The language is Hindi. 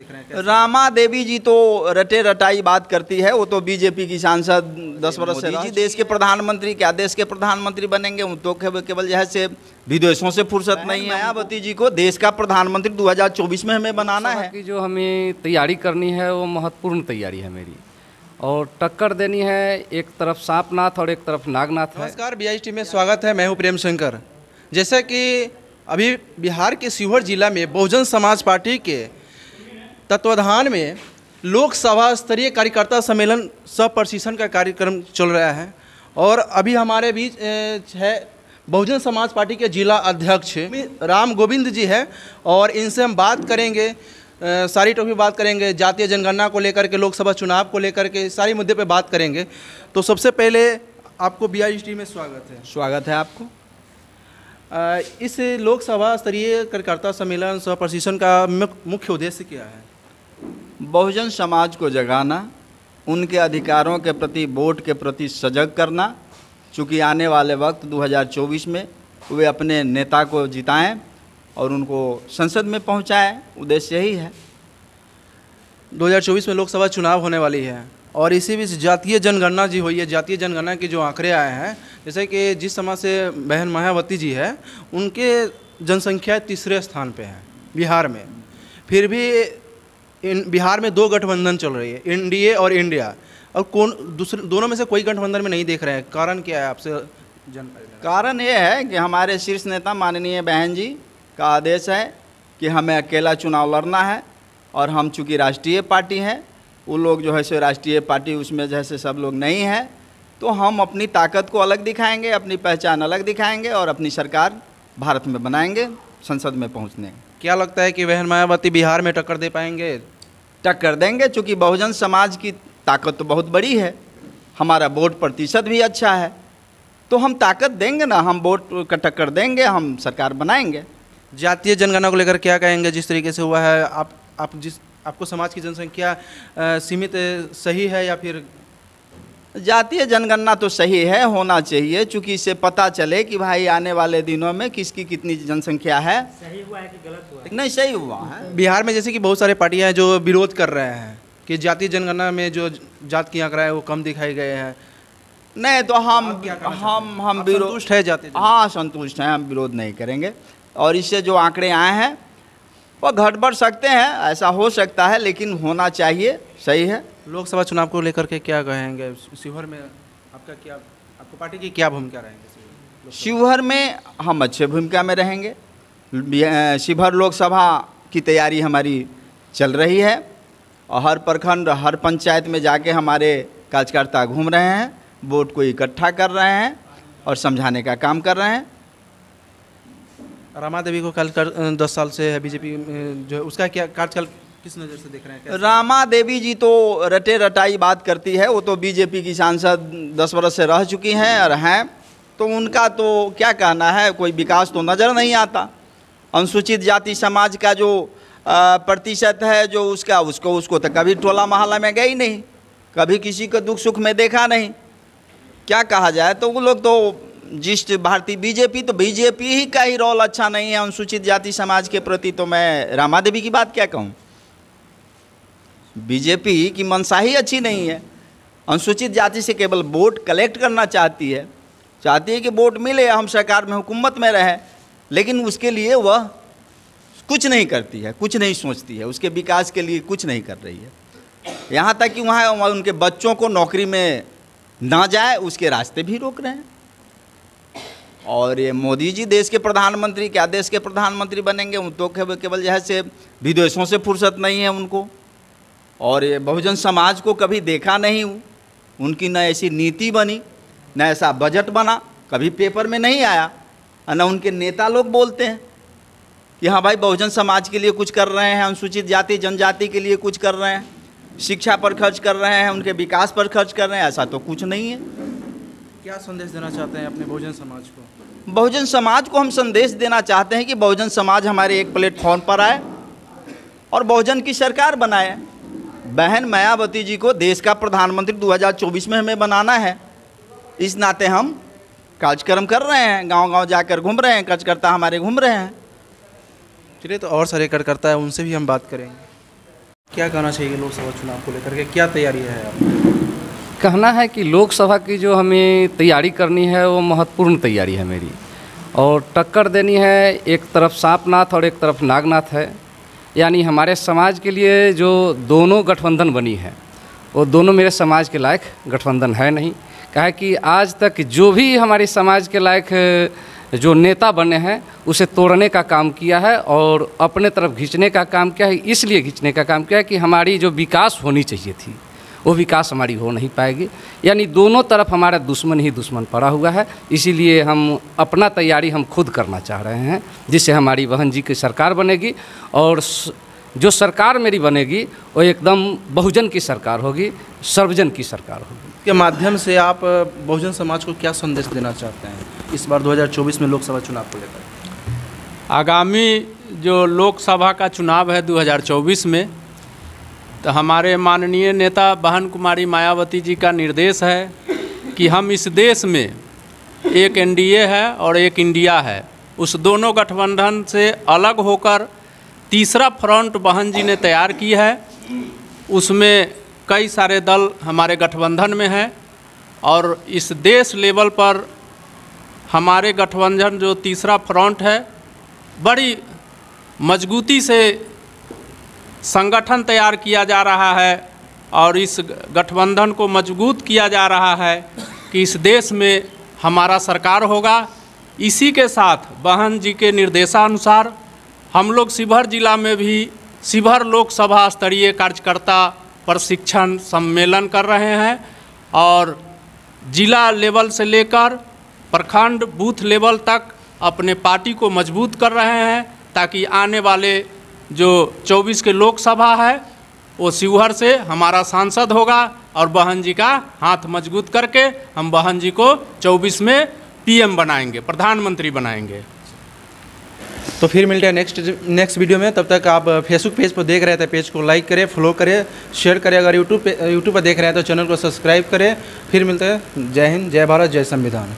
दिख रहे हैं कैसे? रामा देवी जी तो रटे रटाई बात करती है वो तो बीजेपी की सांसद दस वर्ष से जी देश के प्रधानमंत्री क्या देश के प्रधानमंत्री बनेंगे? वो तो केवल केवल जो है से विदेशों से फुर्सत नहीं है। मायावती जी को देश का प्रधानमंत्री 2024 में हमें बनाना है। कि जो हमें तैयारी करनी है वो महत्वपूर्ण तैयारी है मेरी। और टक्कर देनी है एक तरफ़ सांपनाथ और एक तरफ़ नागनाथ नमस्कार बी में स्वागत है मैं हूँ प्रेम शंकर। जैसे कि अभी बिहार के शिवहर जिला में बहुजन समाज पार्टी के तत्वाधान में लोकसभा स्तरीय कार्यकर्ता सम्मेलन सह प्रशिक्षण का कार्यक्रम चल रहा है। और अभी हमारे बीच है बहुजन समाज पार्टी के जिला अध्यक्ष राम गोविंद जी है और इनसे हम बात करेंगे सारी टॉपिक बात करेंगे जातीय जनगणना को लेकर के लोकसभा चुनाव को लेकर के सारी मुद्दे पे बात करेंगे। तो सबसे पहले आपको बी में स्वागत है। स्वागत है आपको। इस लोकसभा स्तरीय कार्यकर्ता सम्मेलन सह प्रशिक्षण का मुख्य उद्देश्य क्या है? बहुजन समाज को जगाना, उनके अधिकारों के प्रति, वोट के प्रति सजग करना। चूँकि आने वाले वक्त 2024 में वे अपने नेता को जिताएँ और उनको संसद में पहुंचाएँ, उद्देश्य यही है। 2024 में लोकसभा चुनाव होने वाली है और इसी बीच जातीय जनगणना जी हुई है। जातीय जनगणना के जो आंकड़े आए हैं, जैसे कि जिस समय से बहन मायावती जी है, उनके जनसंख्या तीसरे स्थान पे है, बिहार में। फिर भी इन बिहार में दो गठबंधन चल रही है एनडीए और इंडिया। और कौन दूसरे दोनों में से कोई गठबंधन में नहीं देख रहे हैं। कारण क्या है आपसे? लेना। कारण ये है कि हमारे शीर्ष नेता माननीय बहन जी का आदेश है कि हमें अकेला चुनाव लड़ना है और हम चूँकि राष्ट्रीय पार्टी हैं वो लोग जो है सो राष्ट्रीय पार्टी उसमें जैसे सब लोग नहीं हैं तो हम अपनी ताकत को अलग दिखाएँगे अपनी पहचान अलग दिखाएँगे और अपनी सरकार भारत में बनाएँगे संसद में पहुँचने। क्या लगता है कि बहन मायावती बिहार में टक्कर दे पाएँगे? टक्कर देंगे, चूँकि बहुजन समाज की ताकत तो बहुत बड़ी है। हमारा वोट प्रतिशत भी अच्छा है। तो हम ताकत देंगे ना, हम वोट का टक्कर देंगे, हम सरकार बनाएँगे। जातीय जनगणना को लेकर क्या कहेंगे? जिस तरीके से हुआ है, आप आप जिस, आपको समाज की जनसंख्या सीमित, सही है या फिर जातीय जनगणना तो सही है होना चाहिए क्योंकि इससे पता चले कि भाई आने वाले दिनों में किसकी कितनी जनसंख्या है। सही हुआ है कि गलत हुआ है? नहीं सही हुआ है। बिहार में जैसे कि बहुत सारे पार्टियाँ हैं जो विरोध कर रहे हैं कि जातीय जनगणना में जो जात की आंकड़ा है वो कम दिखाई गए हैं। नहीं तो हम हम हम विरोध है जनगणना? हाँ संतुष्ट हैं हम विरोध नहीं करेंगे। और इससे जो आंकड़े आए हैं वो घट बढ़ सकते हैं ऐसा हो सकता है लेकिन होना चाहिए सही है। लोकसभा चुनाव को लेकर के क्या कहेंगे? शिवहर में आपका क्या आपको पार्टी की क्या भूमिका रहेंगे शिवहर? में हम अच्छे भूमिका में रहेंगे। शिवहर लोकसभा की तैयारी हमारी चल रही है और हर प्रखंड हर पंचायत में जाके हमारे कार्यकर्ता घूम रहे हैं वोट को इकट्ठा कर रहे हैं और समझाने का काम कर रहे हैं। रमा देवी को कल कर दस साल से है बीजेपी जो है, उसका क्या कार्यकाल किस नज़र से देख रहे हैं? रामा देवी जी तो रटे रटाई बात करती है, वो तो बीजेपी की सांसद दस वर्ष से रह चुकी हैं और हैं तो उनका तो क्या कहना है? कोई विकास तो नज़र नहीं आता। अनुसूचित जाति समाज का जो प्रतिशत है, जो उसका, उसको उसको तो कभी टोला मोहल्ला में गई नहीं, कभी किसी को दुख सुख में देखा नहीं। क्या कहा जाए? तो वो लोग तो जिस भारतीय बीजेपी तो बीजेपी ही का ही रोल अच्छा नहीं है अनुसूचित जाति समाज के प्रति तो मैं रामा देवी की बात क्या कहूँ? बीजेपी की मंशा ही अच्छी नहीं है। अनुसूचित जाति से केवल वोट कलेक्ट करना चाहती है। चाहती है कि वोट मिले, हम सरकार में हुकूमत में रहें, लेकिन उसके लिए वह कुछ नहीं करती है, कुछ नहीं सोचती है, उसके विकास के लिए कुछ नहीं कर रही है। यहाँ तक कि वहाँ उनके बच्चों को नौकरी में ना जाए, उसके रास्ते भी रोक रहे हैं। और ये मोदी जी देश के प्रधानमंत्री, क्या देश के प्रधानमंत्री बनेंगे? उन तो केवल जो है से विदेशों से फुर्सत नहीं है उनको। और ये बहुजन समाज को कभी देखा नहीं हूँ। उनकी न ऐसी नीति बनी, न ऐसा बजट बना, कभी पेपर में नहीं आया। और न उनके नेता लोग बोलते हैं कि हाँ भाई, बहुजन समाज के लिए कुछ कर रहे हैं, अनुसूचित जाति, जनजाति के लिए कुछ कर रहे हैं, शिक्षा पर खर्च कर रहे हैं, उनके विकास पर खर्च कर रहे हैं, ऐसा तो कुछ नहीं है। क्या संदेश देना चाहते हैं अपने बहुजन समाज को? बहुजन समाज को हम संदेश देना चाहते हैं कि बहुजन समाज हमारे एक प्लेटफॉर्म पर आए और बहुजन की सरकार बनाए। बहन मायावती जी को देश का प्रधानमंत्री 2024 में हमें बनाना है। इस नाते हम कार्यक्रम कर रहे हैं गाँव गाँव जाकर घूम रहे हैं कार्यकर्ता हमारे घूम रहे हैं। चलिए तो और सारे कार्यकर्ता है उनसे भी हम बात करेंगे। क्या कहना चाहिए लोकसभा चुनाव को लेकर के? क्या तैयारी है आप? कहना है कि लोकसभा की जो हमें तैयारी करनी है, वो महत्वपूर्ण तैयारी है मेरी। और टक्कर देनी है, एक तरफ़ सांपनाथ और एक तरफ़ नागनाथ है। यानी हमारे समाज के लिए जो दोनों गठबंधन बनी है, वो दोनों मेरे समाज के लायक गठबंधन है नहीं। कहा कि आज तक जो भी हमारे समाज के लायक, जो नेता बने हैं, उसे तोड़ने का काम किया है और अपने तरफ़ खींचने का काम किया है, इसलिए खींचने का काम किया है कि हमारी जो विकास होनी चाहिए थी। वो विकास हमारी हो नहीं पाएगी। यानी दोनों तरफ़ हमारा दुश्मन ही दुश्मन पड़ा हुआ है। इसीलिए हम अपना तैयारी हम खुद करना चाह रहे हैं जिससे हमारी बहन जी की सरकार बनेगी और जो सरकार मेरी बनेगी वो एकदम बहुजन की सरकार होगी सर्वजन की सरकार होगी। के माध्यम से आप बहुजन समाज को क्या संदेश देना चाहते हैं इस बार 2024 में लोकसभा चुनाव को लेकर? आगामी जो लोकसभा का चुनाव है 2024 में तो हमारे माननीय नेता बहन कुमारी मायावती जी का निर्देश है कि हम इस देश में एक एनडीए है और एक इंडिया है। उस दोनों गठबंधन से अलग होकर तीसरा फ्रंट बहन जी ने तैयार की है। उसमें कई सारे दल हमारे गठबंधन में हैं और इस देश लेवल पर हमारे गठबंधन जो तीसरा फ्रंट है, बड़ी मजबूती से संगठन तैयार किया जा रहा है और इस गठबंधन को मज़बूत किया जा रहा है कि इस देश में हमारा सरकार होगा। इसी के साथ बहन जी के निर्देशानुसार हम लोग शिवहर जिला में भी शिवहर लोकसभा स्तरीय कार्यकर्ता प्रशिक्षण सम्मेलन कर रहे हैं और जिला लेवल से लेकर प्रखंड बूथ लेवल तक अपने पार्टी को मज़बूत कर रहे हैं ताकि आने वाले जो 24 के लोकसभा है, वो शिवहर से हमारा सांसद होगा और बहन जी का हाथ मज़बूत करके हम बहन जी को 24 में पीएम बनाएँगे, प्रधानमंत्री बनाएँगे। तो फिर मिलते हैं नेक्स्ट नेक्स्ट वीडियो में। तब तक आप फेसबुक पेज पर देख रहे थे पेज को लाइक करें फॉलो करें शेयर करें। अगर यूट्यूब यूट्यूब पर देख रहे हैं तो चैनल को सब्सक्राइब करें। फिर मिलते हैं। जय हिंद, जय भारत, जय संविधान।